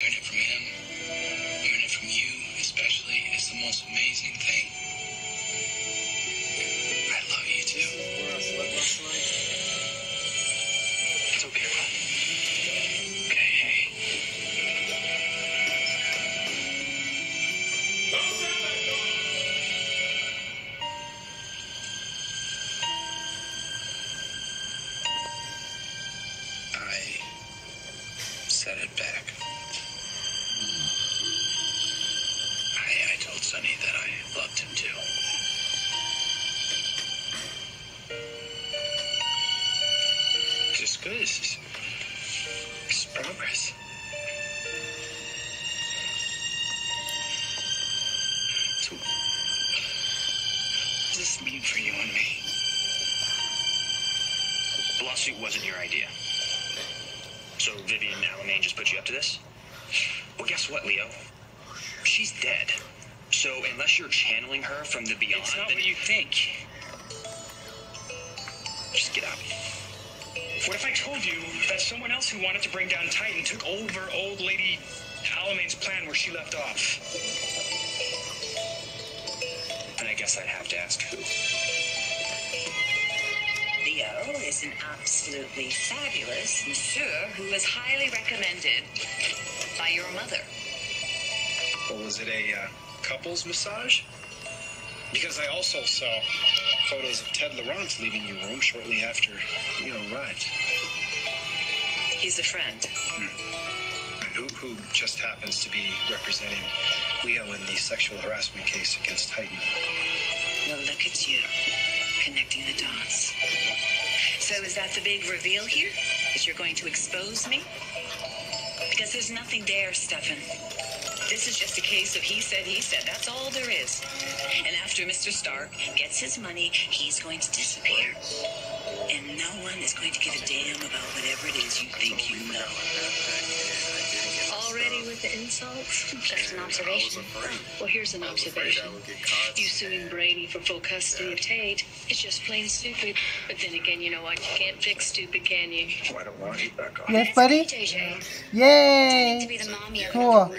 Learning from him, learning from you especially, is the most amazing thing. This is good. This is, this is progress. So, what does this mean for you and me? The lawsuit wasn't your idea. So Vivian Alamain just put you up to this? Well, guess what, Leo? She's dead. So unless you're channeling her from the beyond, It's not then what you think. just get out. What if I told you that someone else who wanted to bring down Titan took over old lady Alamain's plan where she left off? And I guess I'd have to ask who. Leo is an absolutely fabulous masseur who is highly recommended by your mother. Well, was it a uh, couples massage? Because I also saw photos of Ted Laurent leaving your room shortly after you arrived. He's a friend. Hmm. Who, who just happens to be representing Leo in the sexual harassment case against Titan. Well, look at you, connecting the dots. So is that the big reveal here? That you're going to expose me? Because there's nothing there, Stefan. This is just a case of he said, he said. That's all there is. And after Mr. Stark gets his money, he's going to disappear. And no one is going to give a damn about whatever insults? Just an observation. Well, here's an observation. You suing Brady for full custody of Tate is just plain stupid. But then again, you know what? You can't fix stupid, can you? I don't want you back on. Yes, buddy? JJ. Yay! To be the mommy of Cool.